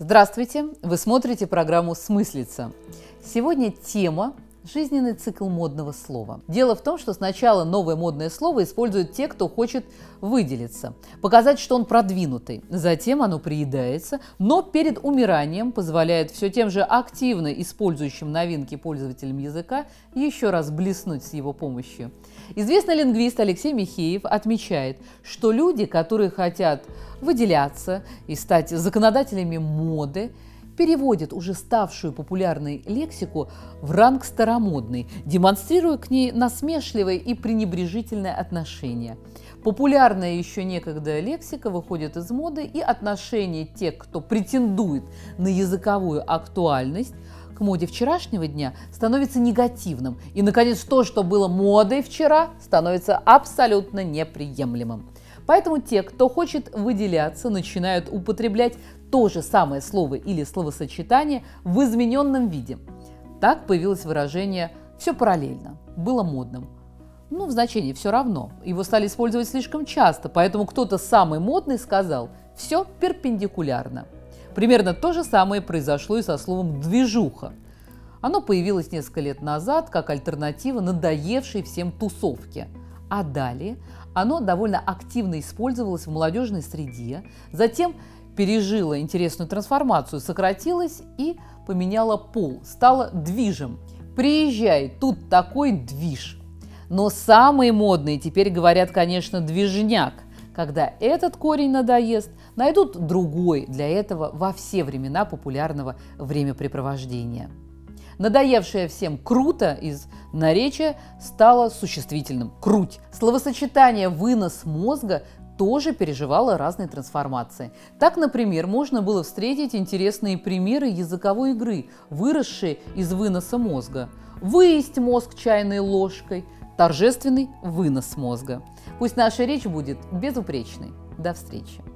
Здравствуйте! Вы смотрите программу «Смыслица». Сегодня тема Жизненный цикл модного слова. Дело в том, что сначала новое модное слово используют те, кто хочет выделиться, показать, что он продвинутый. Затем оно приедается, но перед умиранием позволяет все тем же активно использующим новинки пользователям языка еще раз блеснуть с его помощью. Известный лингвист Алексей Михеев отмечает, что люди, которые хотят выделяться и стать законодателями моды, переводит уже ставшую популярной лексику в ранг старомодный, демонстрируя к ней насмешливое и пренебрежительное отношение. Популярная еще некогда лексика выходит из моды, и отношение тех, кто претендует на языковую актуальность, к моде вчерашнего дня становится негативным. И, наконец, то, что было модой вчера, становится абсолютно неприемлемым. Поэтому те, кто хочет выделяться, начинают употреблять то же самое слово или словосочетание в измененном виде. Так появилось выражение «все параллельно», было модным. Ну, в значении все равно. Его стали использовать слишком часто, поэтому кто-то самый модный сказал «все перпендикулярно». Примерно то же самое произошло и со словом «движуха». Оно появилось несколько лет назад как альтернатива надоевшей всем тусовке. А далее оно довольно активно использовалось в молодежной среде, затем пережила интересную трансформацию, сократилась и поменяла пол, стала движем. Приезжай, тут такой движ. Но самые модные теперь говорят, конечно, движняк. Когда этот корень надоест, найдут другой для этого во все времена популярного времяпрепровождения. Надоевшее всем «круто» из наречия стало существительным «круть». Словосочетание «вынос мозга» тоже переживала разные трансформации. Так, например, можно было встретить интересные примеры языковой игры, выросшие из выноса мозга. Выесть мозг чайной ложкой, торжественный вынос мозга. Пусть наша речь будет безупречной. До встречи!